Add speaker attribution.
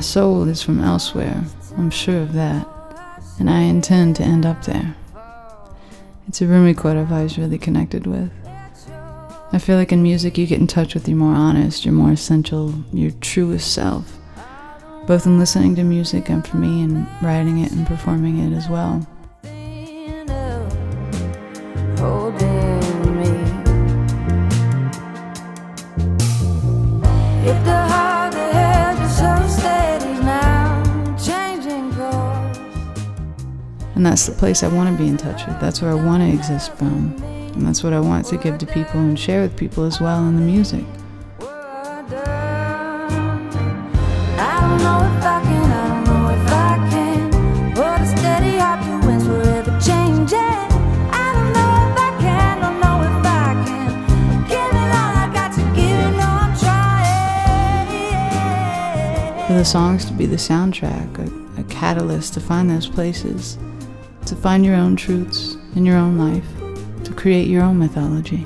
Speaker 1: soul is from elsewhere, I'm sure of that, and I intend to end up there. It's a Rumi quote I've always really connected with. I feel like in music you get in touch with your more honest, your more essential, your truest self, both in listening to music and for me in writing it and performing it as well. And that's the place I want to be in touch with. That's where I want to exist from. And that's what I want to give to people and share with people as well in the music. For the songs to be the soundtrack, a, a catalyst to find those places to find your own truths in your own life, to create your own mythology.